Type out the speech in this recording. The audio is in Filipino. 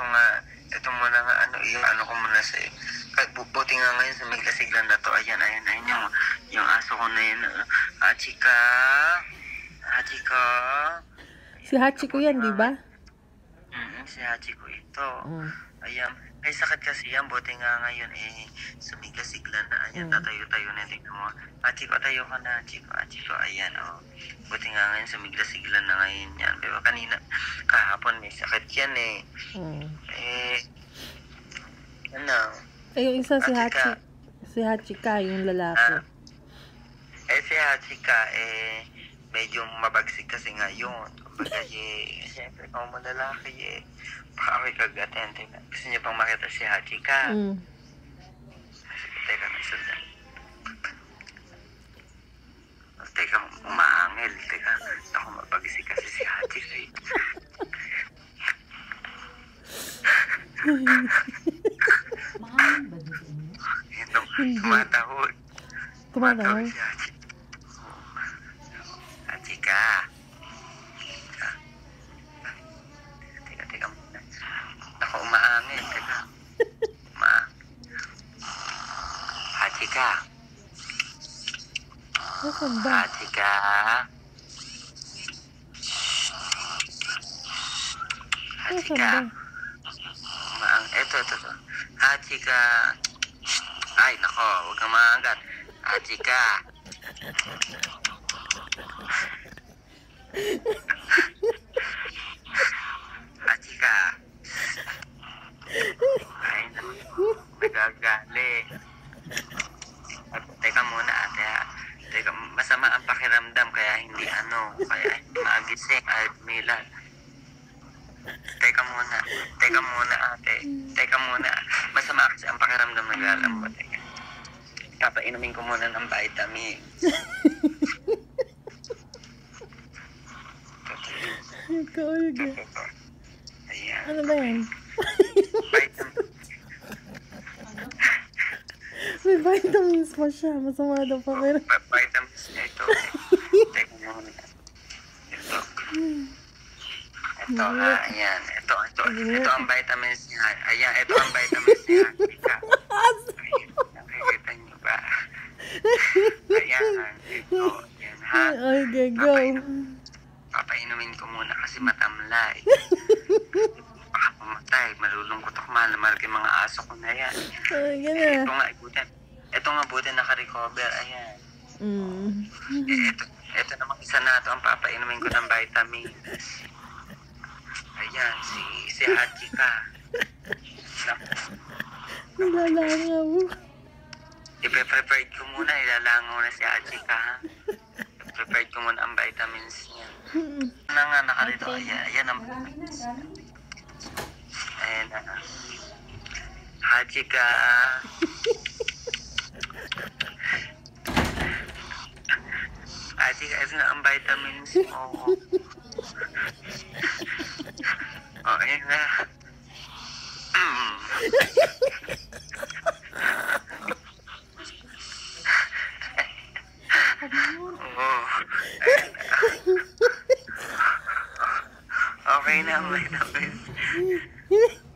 ito nga, ito muna nga, ano, yung ano ko muna sa, kahit bu- buti nga ngayon sa may kasiglan na to, ayan, ayan, ayan, yung, yung aso ko na yun, uh, Hachika, Hachika, Si Hachiko yan, di ba? Mm si Hachiko ito, Mm. ayan, may sakit kasi yan, buti nga ngayon, eh, sumigasiglan na, ayan, Mm. tatayo-tayo na, tingnan mo, Hachiko, tayo ka na, Hachiko, Hachiko, ayan, oh, buti nga ngayon, sumigla-siglan na ngayon yan, pero kanina, kahapon may sakit yan, eh, Mm. eh, ano, Eh, yung isa si Hachika. Hachi. Si Hachika, yung lalaki. Ah. eh si Hachika, eh, medyo mabagsik kasi ngayon. Kumbaga, eh, siyempre, kung mo lalaki, eh, baka ako'y kagatin. Tingnan. Gusto niyo bang makita si Hachika? Mm. Sige, teka, may sundan. Teka, umaangil. Teka, ako mabagsik kasi si Hachika. eh. Mahal ba dito Hindi. tumatahol. Tumatawag. si. Hachika. Teka, teka muna. Ako, umaangin. Teka. Ma. Hachika. Nasaan ba? Hachika. ba? Umaang, eto, eto, eto. Hachika. Ay, nako, huwag kang maangat. Hachika. Hachika. Ay, naku, nagagali. At, teka muna, ate. ha. Teka, masama ang pakiramdam kaya hindi ano, kaya hindi maagising. Ay, Milan. Teka muna. Teka muna, ate. Teka muna. Masama kasi ang pakiramdam ng galang mo. Teka. Kapainumin ko muna ng vitamin. Ikaw, Olga. Ayan. Ano ba yan? May vitamins pa siya. Masama daw pa Vitamins na ito. Teka muna. Ito. Ito, ha. Ayan. Ito, ito. Ito ang vitamins niya. Ayan, ito ang vitamins niya. Ayan, Nakikita niyo ba? Ayan. Ito. Ayan, ha. Okay, go. Papainumin ko muna kasi matamlay. Baka pumatay. Malulungkot ako. Mahal na mahal yung mga aso ko na yan. Gana. ito nga. Ito nga buti naka-recover. Ayan. Mm. Eh, ito, ito namang isa na ito ang papainumin ko ng vitamins. Ayan, si, si Hachika. Nilalangaw. Ipe-prepared ko muna, ilalangaw na si Hachika. ha? Prepared ko muna ang vitamins niya. Ano nga nakalito? Ayan, ayan ang dami. Ayan na. Hachika. Hachika, ito na ang vitamins mo. oh, ayan na. Mm. Oo. Ayan na. Okay na vitamins.